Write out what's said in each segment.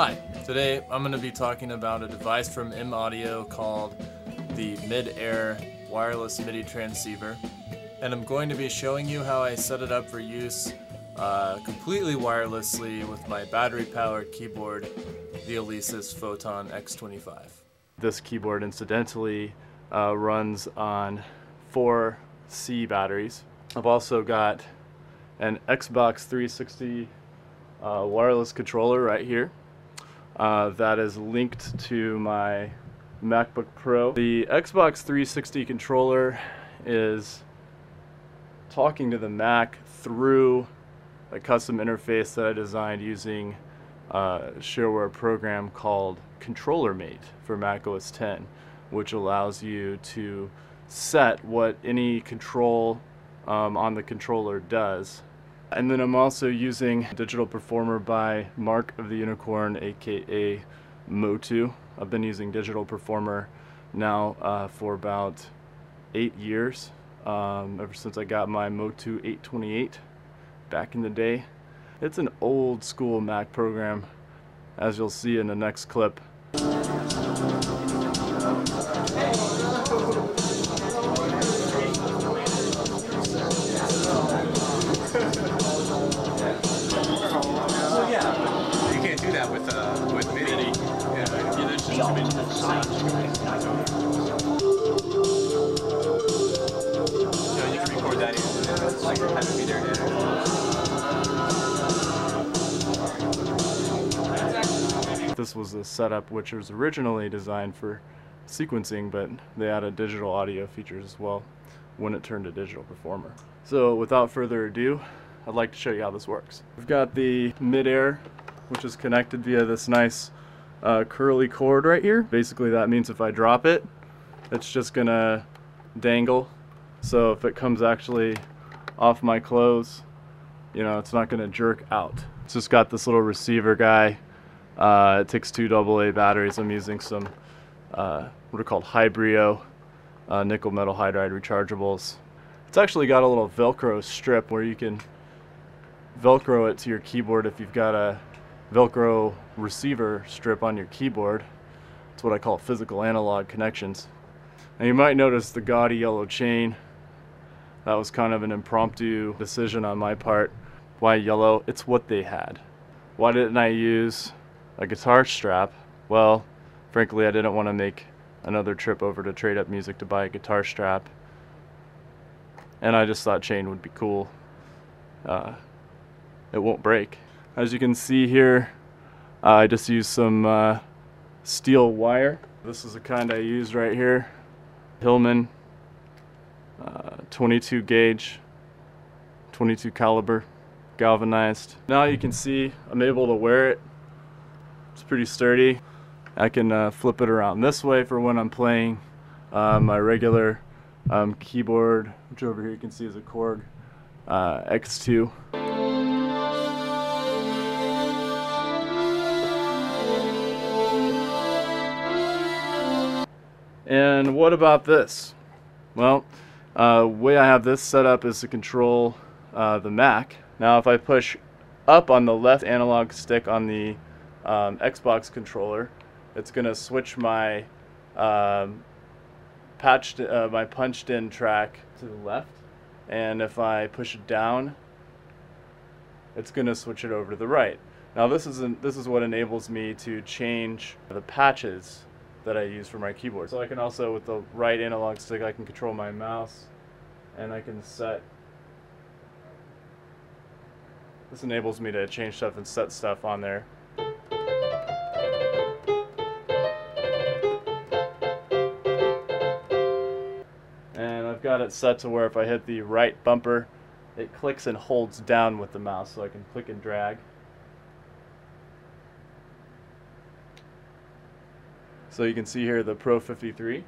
Hi, today I'm going to be talking about a device from M Audio called the Mid-Air Wireless MIDI Transceiver. And I'm going to be showing you how I set it up for use uh, completely wirelessly with my battery-powered keyboard, the Alesis Photon X25. This keyboard incidentally uh, runs on four C batteries. I've also got an Xbox 360 uh, wireless controller right here uh, that is linked to my MacBook Pro. The Xbox 360 controller is talking to the Mac through a custom interface that I designed using a shareware program called ControllerMate for Mac OS 10, which allows you to set what any control um, on the controller does and then I'm also using Digital Performer by Mark of the Unicorn, aka Motu. I've been using Digital Performer now uh, for about eight years, um, ever since I got my Motu 828 back in the day. It's an old school Mac program, as you'll see in the next clip. This was a setup which was originally designed for sequencing, but they added digital audio features as well when it turned to digital performer. So without further ado, I'd like to show you how this works. We've got the mid-air, which is connected via this nice uh, curly cord right here. Basically that means if I drop it, it's just gonna dangle. So if it comes actually off my clothes, you know, it's not gonna jerk out. It's just got this little receiver guy. Uh, it takes two AA batteries. I'm using some uh, what are called Hybrio uh, nickel metal hydride rechargeables. It's actually got a little Velcro strip where you can Velcro it to your keyboard if you've got a Velcro receiver strip on your keyboard. It's what I call physical analog connections. Now you might notice the gaudy yellow chain. That was kind of an impromptu decision on my part. Why yellow? It's what they had. Why didn't I use a guitar strap? Well, frankly, I didn't want to make another trip over to Trade Up Music to buy a guitar strap. And I just thought chain would be cool. Uh, it won't break. As you can see here, uh, I just used some uh, steel wire. This is the kind I used right here. Hillman uh, 22 gauge, 22 caliber, galvanized. Now you can see I'm able to wear it. It's pretty sturdy. I can uh, flip it around this way for when I'm playing uh, my regular um, keyboard, which over here you can see is a Korg uh, X2. And what about this? Well, uh, way I have this set up is to control uh, the Mac. Now if I push up on the left analog stick on the um, Xbox controller, it's going to switch my um, patched, uh, my punched in track to the left. And if I push it down, it's going to switch it over to the right. Now this is, an, this is what enables me to change the patches that I use for my keyboard. So I can also, with the right analog stick, I can control my mouse and I can set this enables me to change stuff and set stuff on there. And I've got it set to where if I hit the right bumper, it clicks and holds down with the mouse so I can click and drag. So you can see here the Pro 53.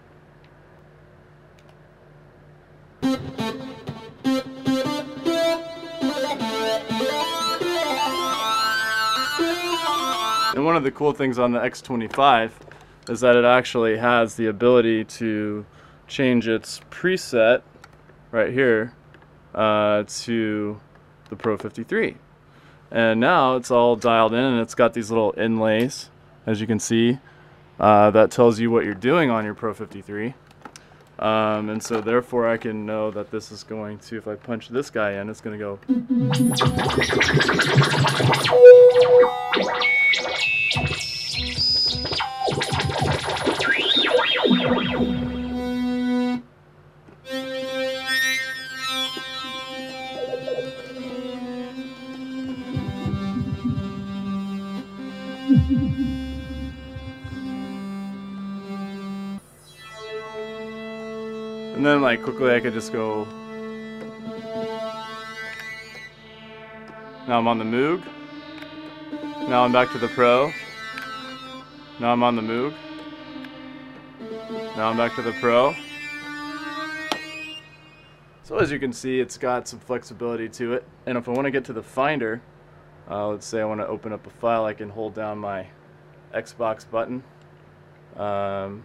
And one of the cool things on the X25 is that it actually has the ability to change its preset right here uh, to the Pro 53. And now it's all dialed in and it's got these little inlays, as you can see, uh, that tells you what you're doing on your Pro 53. Um, and so therefore I can know that this is going to, if I punch this guy in, it's going to go. And then like quickly I could just go. Now I'm on the Moog. Now I'm back to the Pro. Now I'm on the Moog. Now I'm back to the Pro. So as you can see, it's got some flexibility to it. And if I want to get to the Finder, uh, let's say I want to open up a file, I can hold down my Xbox button. Um,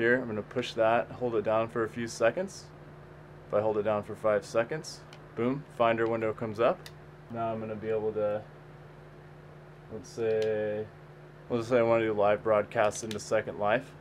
here, I'm going to push that, hold it down for a few seconds. If I hold it down for five seconds, boom, Finder window comes up. Now I'm going to be able to, let's say, let's say I want to do live broadcast into Second Life.